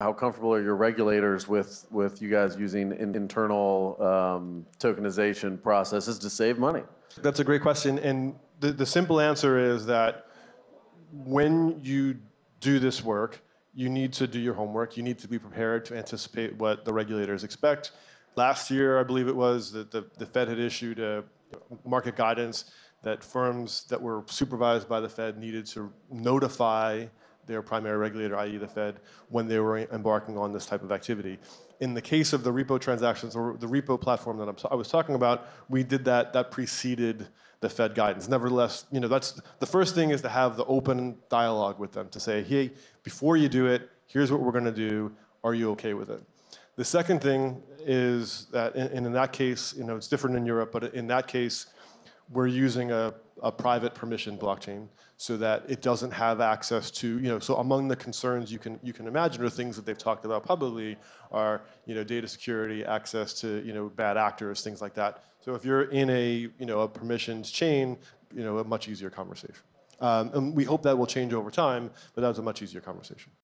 How comfortable are your regulators with, with you guys using in- internal um, tokenization processes to save money? That's a great question. And the, the simple answer is that when you do this work, you need to do your homework. You need to be prepared to anticipate what the regulators expect. Last year, I believe it was, that the, the Fed had issued a market guidance that firms that were supervised by the Fed needed to notify their primary regulator, i.e. the Fed, when they were embarking on this type of activity. In the case of the repo transactions or the repo platform that I'm, I was talking about, we did that, that preceded the Fed guidance. Nevertheless, you know, that's the first thing is to have the open dialogue with them to say, hey, before you do it, here's what we're going to do. Are you okay with it? The second thing is that, and in that case, you know, it's different in Europe, but in that case, we're using a, a private permission blockchain so that it doesn't have access to, you know, so among the concerns you can, you can imagine or things that they've talked about publicly are, you know, data security, access to, you know, bad actors, things like that. So if you're in a, you know, a permissions chain, you know, a much easier conversation. Um, and we hope that will change over time, but that was a much easier conversation.